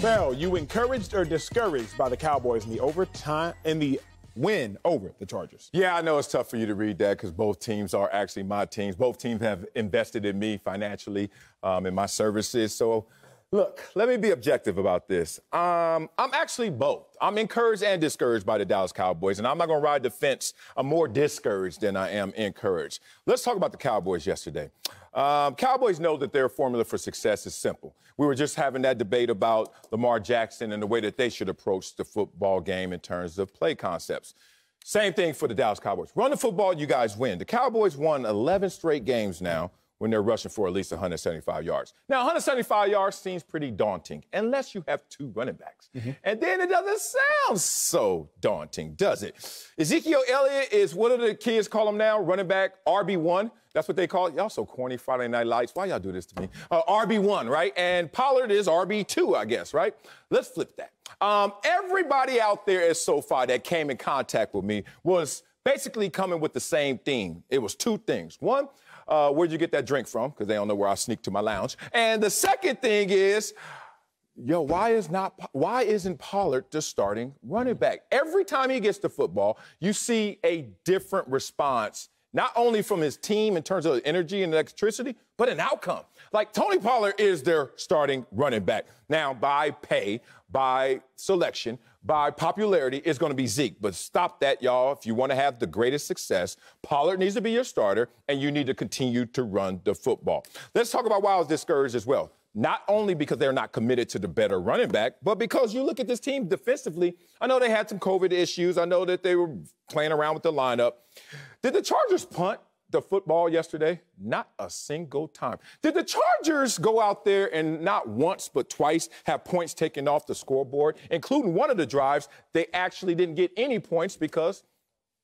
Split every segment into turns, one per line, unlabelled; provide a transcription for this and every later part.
Bell, you encouraged or discouraged by the Cowboys in the overtime in the win over the Chargers?
Yeah, I know it's tough for you to read that because both teams are actually my teams. Both teams have invested in me financially um, in my services. So Look, let me be objective about this. Um, I'm actually both. I'm encouraged and discouraged by the Dallas Cowboys, and I'm not going to ride the fence. I'm more discouraged than I am encouraged. Let's talk about the Cowboys yesterday. Um, Cowboys know that their formula for success is simple. We were just having that debate about Lamar Jackson and the way that they should approach the football game in terms of play concepts. Same thing for the Dallas Cowboys. Run the football, you guys win. The Cowboys won 11 straight games now when they're rushing for at least 175 yards. Now, 175 yards seems pretty daunting unless you have two running backs. Mm-hmm. And then it doesn't sound so daunting, does it? Ezekiel Elliott is, what do the kids call him now? Running back RB1. That's what they call it. Y'all so corny Friday Night Lights. Why y'all do this to me? Uh, RB1, right? And Pollard is RB2, I guess, right? Let's flip that. Um, everybody out there is so far that came in contact with me was basically coming with the same theme. It was two things. One, uh, where'd you get that drink from? Because they don't know where I sneak to my lounge. And the second thing is, yo, why is not why isn't Pollard the starting running back? Every time he gets the football, you see a different response, not only from his team in terms of energy and electricity, but an outcome. Like Tony Pollard is their starting running back. Now, by pay, by selection, by popularity is going to be Zeke. But stop that, y'all. If you want to have the greatest success, Pollard needs to be your starter, and you need to continue to run the football. Let's talk about why I was discouraged as well. Not only because they're not committed to the better running back, but because you look at this team defensively. I know they had some COVID issues. I know that they were playing around with the lineup. Did the Chargers punt? the football yesterday? Not a single time. Did the Chargers go out there and not once but twice have points taken off the scoreboard, including one of the drives? They actually didn't get any points because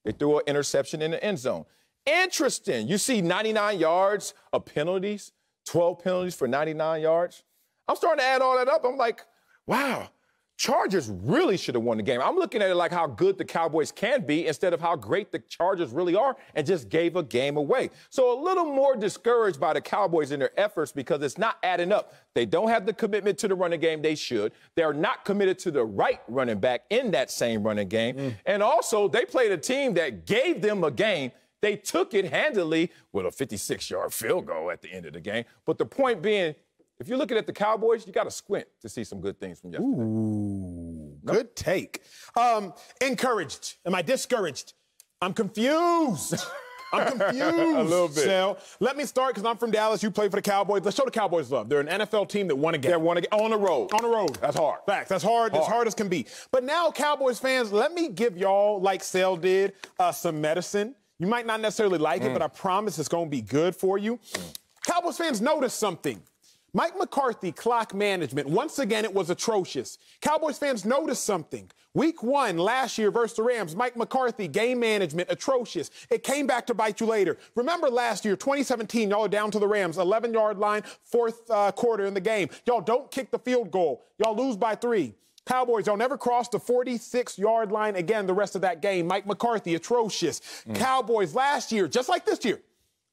they threw an interception in the end zone. Interesting. You see 99 yards of penalties, 12 penalties for 99 yards. I'm starting to add all that up. I'm like, wow, Chargers really should have won the game. I'm looking at it like how good the Cowboys can be instead of how great the Chargers really are and just gave a game away. So a little more discouraged by the Cowboys in their efforts because it's not adding up. They don't have the commitment to the running game they should. They're not committed to the right running back in that same running game. Mm. And also, they played a team that gave them a game they took it handily with a 56 yard field goal at the end of the game. But the point being, if you're looking at the Cowboys, you got to squint to see some good things from yesterday.
Ooh, nope. good take. Um, encouraged. Am I discouraged? I'm confused. I'm confused. a
little bit.
Sal. Let me start because I'm from Dallas. You play for the Cowboys. Let's show the Cowboys love. They're an NFL team that won a game.
They won a game on the road.
On the road.
That's hard.
Facts. That's hard, hard. As hard as can be. But now, Cowboys fans, let me give y'all, like Sale did, uh, some medicine. You might not necessarily like mm. it, but I promise it's going to be good for you. Mm. Cowboys fans noticed something. Mike McCarthy, clock management, once again, it was atrocious. Cowboys fans noticed something. Week one last year versus the Rams, Mike McCarthy, game management, atrocious. It came back to bite you later. Remember last year, 2017, y'all are down to the Rams, 11 yard line, fourth uh, quarter in the game. Y'all don't kick the field goal. Y'all lose by three. Cowboys, don't ever cross the 46 yard line again the rest of that game. Mike McCarthy, atrocious. Mm. Cowboys last year, just like this year,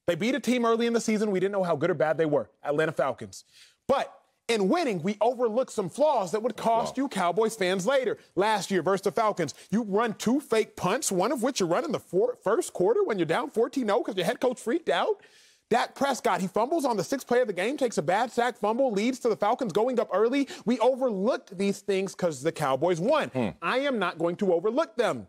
they beat a team early in the season. We didn't know how good or bad they were, Atlanta Falcons. But in winning, we overlooked some flaws that would cost you Cowboys fans later. Last year versus the Falcons, you run two fake punts, one of which you run in the four, first quarter when you're down 14 0 because your head coach freaked out. Dak Prescott, he fumbles on the sixth play of the game, takes a bad sack fumble, leads to the Falcons going up early. We overlooked these things because the Cowboys won. Hmm. I am not going to overlook them.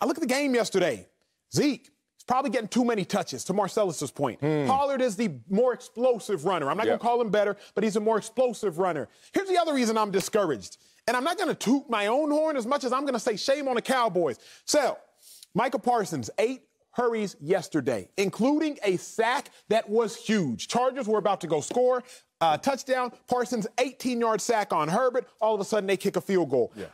I look at the game yesterday. Zeke, is probably getting too many touches, to Marcellus's point. Hmm. Pollard is the more explosive runner. I'm not yep. going to call him better, but he's a more explosive runner. Here's the other reason I'm discouraged. And I'm not going to toot my own horn as much as I'm going to say shame on the Cowboys. So, Micah Parsons, eight hurries yesterday, including a sack that was huge. Chargers were about to go score. Uh, touchdown. Parsons, 18 yard sack on Herbert. All of a sudden, they kick a field goal. Yeah.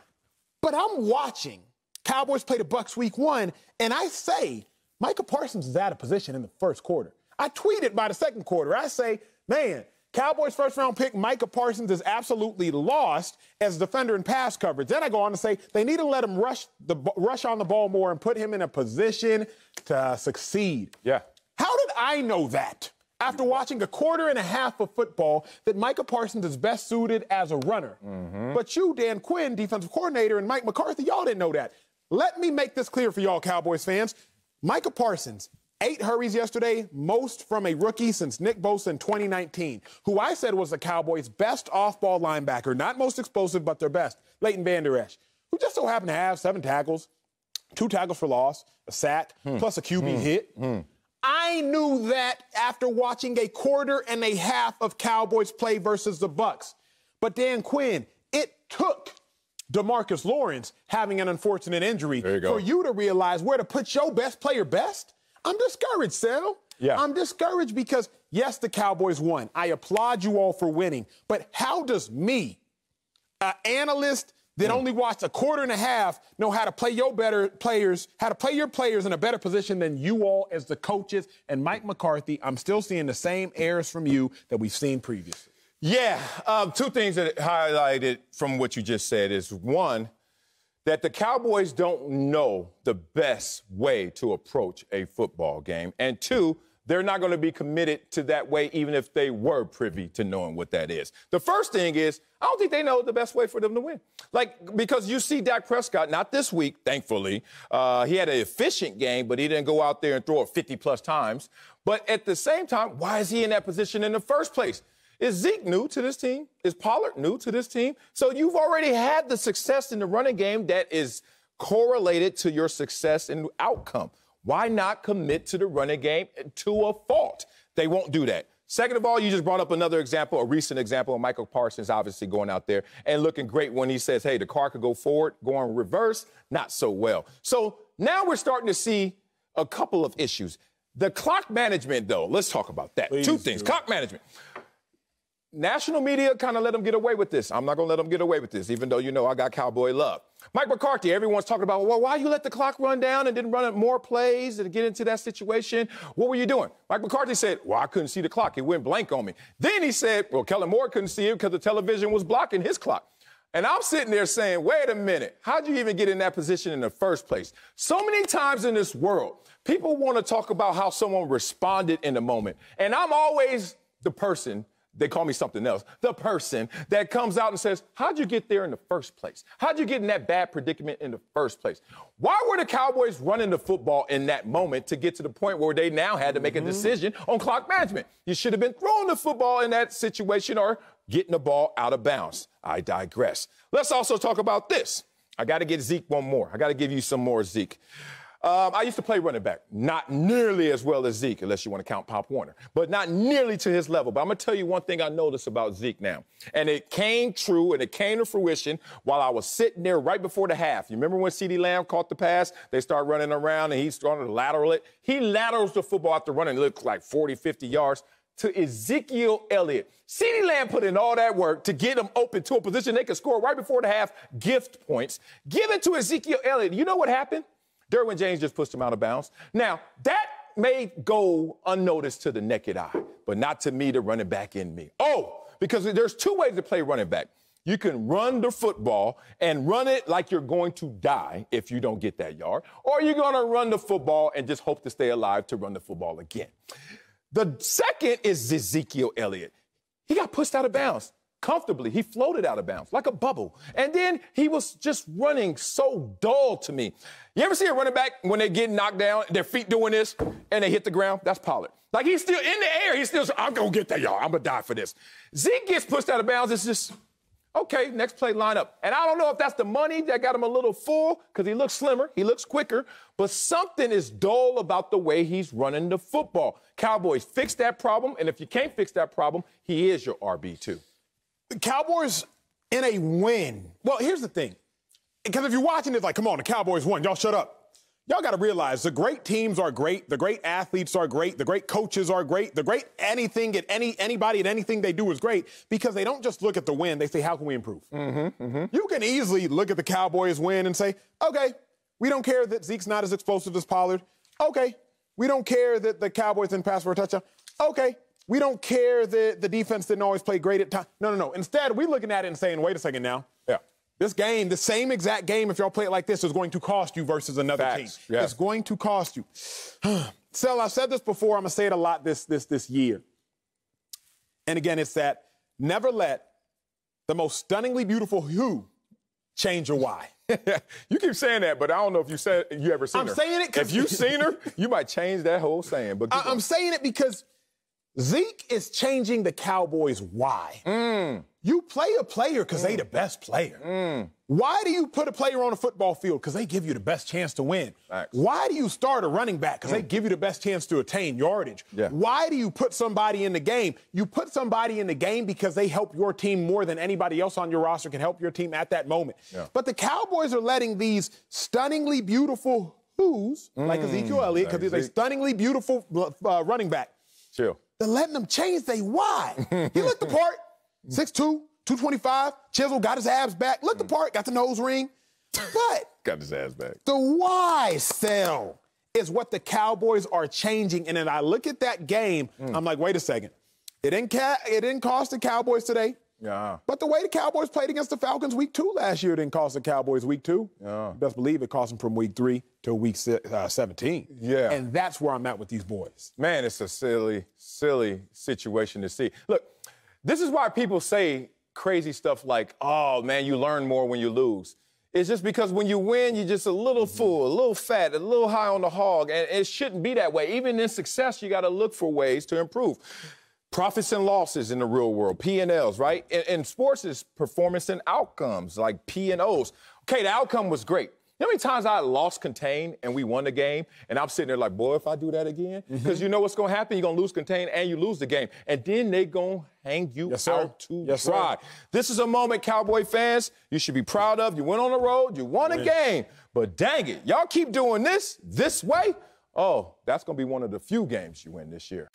But I'm watching Cowboys play the Bucks week one, and I say, Micah Parsons is out of position in the first quarter. I tweeted by the second quarter. I say, man, Cowboys first round pick Micah Parsons is absolutely lost as defender in pass coverage. Then I go on to say they need to let him rush the rush on the ball more and put him in a position to succeed.
Yeah.
How did I know that? after watching a quarter and a half of football that Micah Parsons is best suited as a runner.
Mm-hmm.
But you, Dan Quinn, defensive coordinator, and Mike McCarthy, y'all didn't know that. Let me make this clear for y'all Cowboys fans. Micah Parsons, eight hurries yesterday, most from a rookie since Nick Bosa in 2019, who I said was the Cowboys' best off-ball linebacker, not most explosive, but their best, Leighton Vander Esch, who just so happened to have seven tackles, two tackles for loss, a sack,
hmm.
plus a QB
hmm.
hit.
Hmm.
I knew that after watching a quarter and a half of Cowboys play versus the Bucks. But Dan Quinn, it took DeMarcus Lawrence having an unfortunate injury
you
for you to realize where to put your best player best. I'm discouraged, Sal.
Yeah.
I'm discouraged because yes, the Cowboys won. I applaud you all for winning. But how does me, an analyst that mm. only watched a quarter and a half know how to play your better players, how to play your players in a better position than you all as the coaches and Mike McCarthy. I'm still seeing the same errors from you that we've seen previously.
Yeah, um, two things that highlighted from what you just said is one, that the Cowboys don't know the best way to approach a football game, and two, they're not going to be committed to that way, even if they were privy to knowing what that is. The first thing is, I don't think they know the best way for them to win. Like, because you see Dak Prescott, not this week, thankfully. Uh, he had an efficient game, but he didn't go out there and throw it 50 plus times. But at the same time, why is he in that position in the first place? Is Zeke new to this team? Is Pollard new to this team? So you've already had the success in the running game that is correlated to your success and outcome. Why not commit to the running game to a fault? They won't do that. Second of all, you just brought up another example, a recent example of Micah Parsons obviously going out there and looking great when he says, hey, the car could go forward, going reverse, not so well. So now we're starting to see a couple of issues. The clock management, though, let's talk about that. Please Two things. Do. Clock management national media kind of let them get away with this. I'm not going to let them get away with this, even though you know I got cowboy love. Mike McCarthy, everyone's talking about, well, why you let the clock run down and didn't run more plays and get into that situation? What were you doing? Mike McCarthy said, well, I couldn't see the clock. It went blank on me. Then he said, well, Kellen Moore couldn't see it because the television was blocking his clock. And I'm sitting there saying, wait a minute, how'd you even get in that position in the first place? So many times in this world, people want to talk about how someone responded in the moment. And I'm always the person they call me something else. The person that comes out and says, How'd you get there in the first place? How'd you get in that bad predicament in the first place? Why were the Cowboys running the football in that moment to get to the point where they now had to make a mm-hmm. decision on clock management? You should have been throwing the football in that situation or getting the ball out of bounds. I digress. Let's also talk about this. I got to get Zeke one more. I got to give you some more Zeke. Um, I used to play running back, not nearly as well as Zeke, unless you want to count Pop Warner, but not nearly to his level. But I'm going to tell you one thing I noticed about Zeke now. And it came true and it came to fruition while I was sitting there right before the half. You remember when CeeDee Lamb caught the pass? They start running around and he's started to lateral it. He laterals the football after running, it looked like 40, 50 yards to Ezekiel Elliott. CeeDee Lamb put in all that work to get him open to a position they could score right before the half, gift points. Give it to Ezekiel Elliott. You know what happened? Derwin James just pushed him out of bounds. Now, that may go unnoticed to the naked eye, but not to me, the running back in me. Oh, because there's two ways to play running back. You can run the football and run it like you're going to die if you don't get that yard, or you're going to run the football and just hope to stay alive to run the football again. The second is Ezekiel Elliott. He got pushed out of bounds comfortably. He floated out of bounds like a bubble. And then he was just running so dull to me. You ever see a running back when they get knocked down, their feet doing this, and they hit the ground? That's Pollard. Like he's still in the air. He's still, I'm going to get that, y'all. I'm going to die for this. Zeke gets pushed out of bounds. It's just, okay, next play lineup. And I don't know if that's the money that got him a little full because he looks slimmer, he looks quicker, but something is dull about the way he's running the football. Cowboys fix that problem, and if you can't fix that problem, he is your RB2.
The Cowboys in a win. Well, here's the thing. Because if you're watching it, like, come on, the Cowboys won. Y'all shut up. Y'all got to realize the great teams are great, the great athletes are great, the great coaches are great, the great anything at any anybody at anything they do is great because they don't just look at the win; they say, "How can we improve?"
Mm-hmm, mm-hmm.
You can easily look at the Cowboys win and say, "Okay, we don't care that Zeke's not as explosive as Pollard. Okay, we don't care that the Cowboys didn't pass for a touchdown. Okay, we don't care that the defense didn't always play great at times. No, no, no. Instead, we're looking at it and saying, wait a second now.
Yeah.
This game, the same exact game, if y'all play it like this, is going to cost you versus another
Facts.
team.
Yeah.
It's going to cost you. Sel, I've said this before. I'm gonna say it a lot this this this year. And again, it's that never let the most stunningly beautiful who change your why.
you keep saying that, but I don't know if you said you ever seen
I'm
her.
I'm saying it because
if you've seen her, you might change that whole saying. But
I, am saying it because Zeke is changing the Cowboys' why.
Mm.
You play a player because mm. they the best player.
Mm.
Why do you put a player on a football field? Because they give you the best chance to win.
Thanks.
Why do you start a running back? Because mm. they give you the best chance to attain yardage.
Yeah.
Why do you put somebody in the game? You put somebody in the game because they help your team more than anybody else on your roster can help your team at that moment.
Yeah.
But the Cowboys are letting these stunningly beautiful who's, like
Mm.
Ezekiel Elliott, because he's a stunningly beautiful uh, running back.
Chill.
They're letting them change they why. he looked the part. 6'2", 225. Chisel got his abs back. Looked the part. Got the nose ring. But
got his ass back.
The why sell is what the Cowboys are changing. And then I look at that game. Mm. I'm like, wait a second. It didn't ca- it didn't cost the Cowboys today.
Yeah.
But the way the Cowboys played against the Falcons week two last year didn't cost the Cowboys week two.
Yeah.
You best believe it cost them from week three to week uh, 17.
Yeah.
And that's where I'm at with these boys.
Man, it's a silly, silly situation to see. Look, this is why people say crazy stuff like, oh, man, you learn more when you lose. It's just because when you win, you're just a little
Mm-hmm.
full, a little fat, a little high on the hog. And it shouldn't be that way. Even in success, you got to look for ways to improve. Profits and losses in the real world, P&Ls, right? In, in sports, is performance and outcomes, like P and O's. Okay, the outcome was great. You know how many times I lost contain and we won the game, and I'm sitting there like, boy, if I do that again, because
Mm-hmm.
you know what's gonna happen? You're gonna lose contain and you lose the game, and then they gonna hang you
Yes, sir.
out to
Yes, sir.
dry. This is a moment, Cowboy fans, you should be proud of. You went on the road, you won a game, but dang it, y'all keep doing this this way. Oh, that's gonna be one of the few games you win this year.